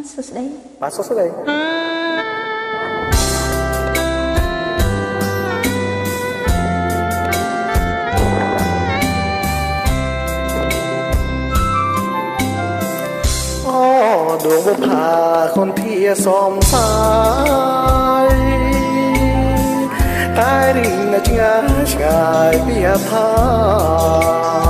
បាទសួស្តីបាទសួស្តីดวงบุพาคนที่สมสายตายริ่งนะชงาชงายเปียพาเอา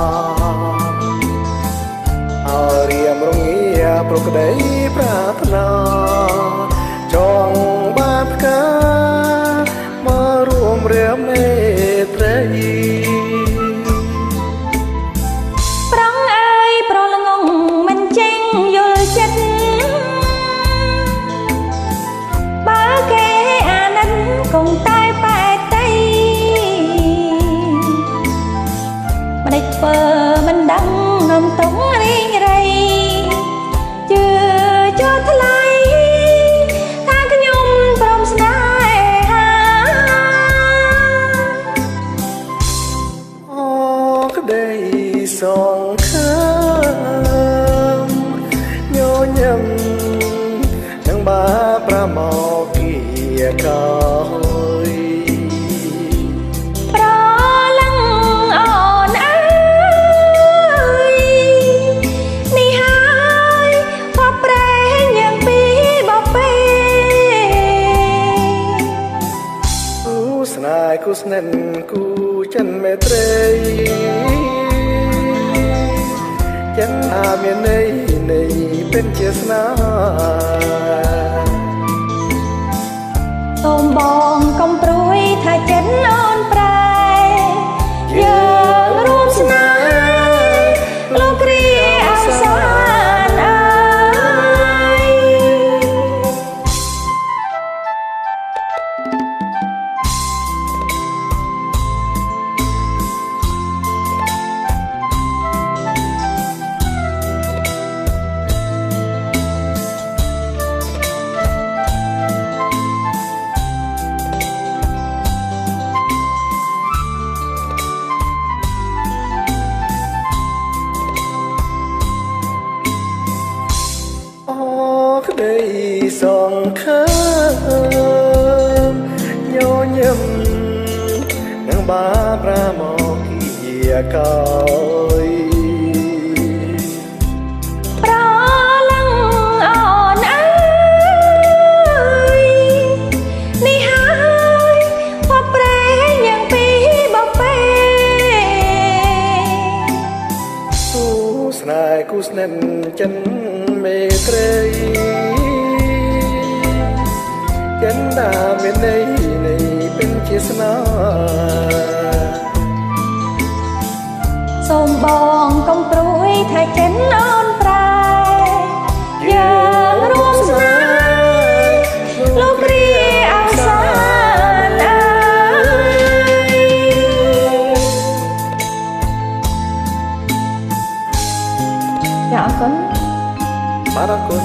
ដេចពើមិនដឹងងំតុងរីងរៃជឿចូលថ្លៃថាខ្ញុំព្រមស្នេហាអូក្តីសងខាមញញឹមនឹងបាប្រមកគៀកោ ស្នេហ៍គូស្និទ្ធគូចិនមេត្រីចិនអាមានន័យនៃเป็นជាស្នេហ៍សូមបងកុំព្រួ ក្តីសងខាមញញឹមនឹងបាប្រាមកគៀកោ ស្និទ្ធចិនមេត្រីចិនដាមានន័យនៃពេញជាស្នេហ៍ ចាអរគុណបាទអរគុណ